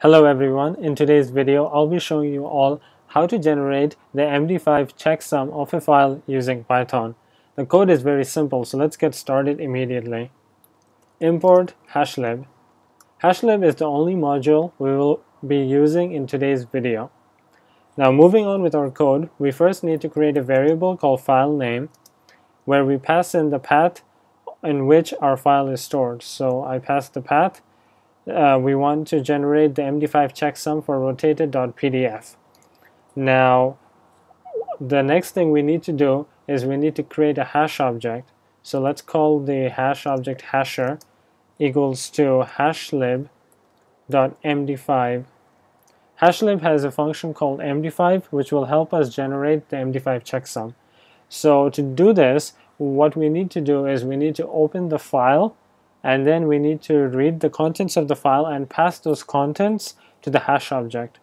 Hello everyone, in today's video I'll be showing you all how to generate the MD5 checksum of a file using Python. The code is very simple so let's get started immediately. Import hashlib. Hashlib is the only module we will be using in today's video. Now moving on with our code, we first need to create a variable called file name where we pass in the path in which our file is stored. So I pass the path uh, we want to generate the MD5 checksum for rotated.pdf. Now, the next thing we need to do is we need to create a hash object. So let's call the hash object hasher equals to hashlib.md5. Hashlib has a function called md5 which will help us generate the md5 checksum. So to do this, what we need to do is we need to open the file and then we need to read the contents of the file and pass those contents to the hash object.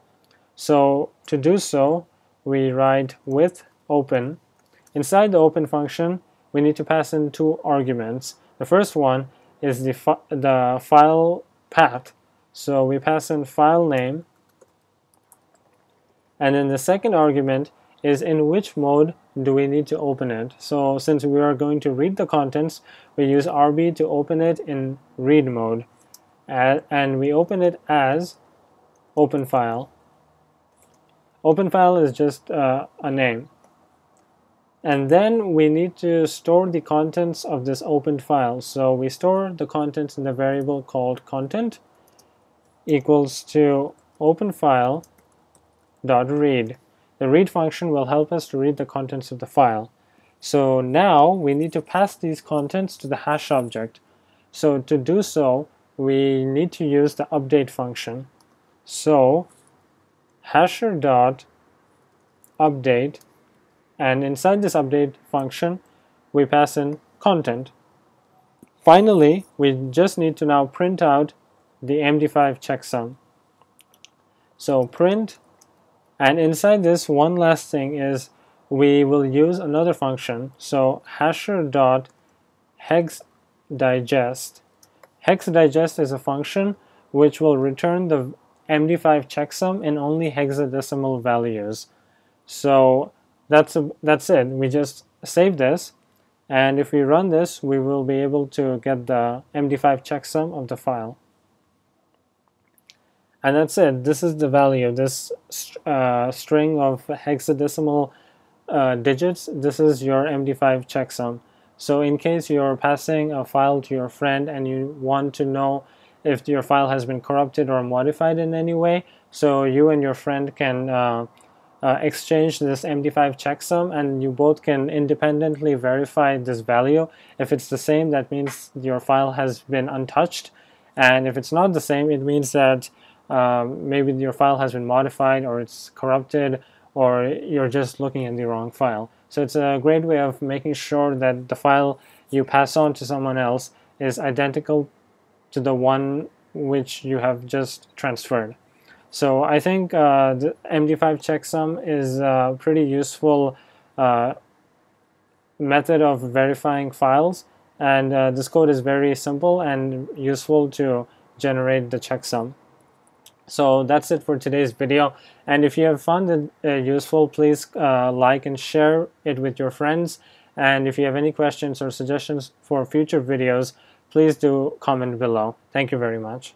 So to do so, we write with open. Inside the open function, we need to pass in two arguments. The first one is the, fi the file path. So we pass in file name. And then the second argument is in which mode do we need to open it. So since we are going to read the contents, we use RB to open it in read mode. And we open it as open file. Open file is just uh, a name. And then we need to store the contents of this opened file. So we store the contents in the variable called content equals to open file dot read. The read function will help us to read the contents of the file. So now we need to pass these contents to the hash object. So to do so, we need to use the update function. So hasher dot update and inside this update function we pass in content. Finally, we just need to now print out the MD5 checksum. So print and inside this, one last thing is we will use another function. So hasher dot hex digest. Hex digest is a function which will return the MD5 checksum in only hexadecimal values. So that's a, that's it. We just save this, and if we run this, we will be able to get the MD5 checksum of the file and that's it. This is the value. This uh, string of hexadecimal uh, digits this is your md5 checksum. So in case you're passing a file to your friend and you want to know if your file has been corrupted or modified in any way so you and your friend can uh, uh exchange this md5 checksum and you both can independently verify this value. If it's the same that means your file has been untouched. And if it's not the same it means that um, maybe your file has been modified or it's corrupted or you're just looking at the wrong file. So it's a great way of making sure that the file you pass on to someone else is identical to the one which you have just transferred. So I think uh, the MD5 checksum is a pretty useful uh, method of verifying files and uh, this code is very simple and useful to generate the checksum. So that's it for today's video. And if you have found it uh, useful, please uh, like and share it with your friends. And if you have any questions or suggestions for future videos, please do comment below. Thank you very much.